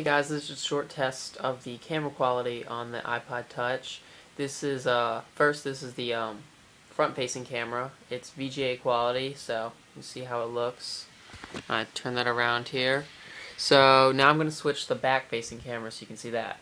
Hey guys, this is a short test of the camera quality on the iPod Touch. This is, uh, first this is the um, front-facing camera. It's VGA quality, so you see how it looks. I turn that around here. So now I'm going to switch the back-facing camera so you can see that.